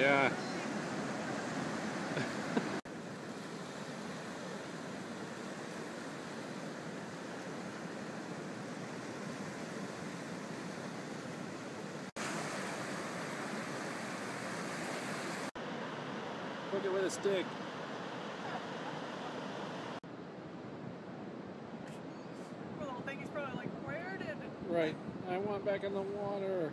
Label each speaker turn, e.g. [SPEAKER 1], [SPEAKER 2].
[SPEAKER 1] Yeah. Hook it with a stick.
[SPEAKER 2] Little thing, he's probably like, where did
[SPEAKER 1] Right. I want back in the water.